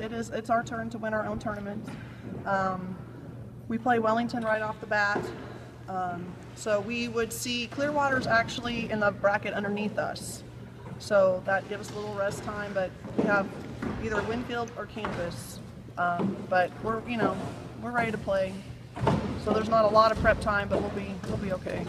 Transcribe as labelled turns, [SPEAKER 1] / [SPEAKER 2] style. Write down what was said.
[SPEAKER 1] it is. It's our turn to win our own tournament. Um, we play Wellington right off the bat. Um, so we would see Clearwater's actually in the bracket underneath us. So that gives us a little rest time, but we have either Winfield or Campus. Um, but we're, you know, we're ready to play. So there's not a lot of prep time, but we'll be, we'll be okay.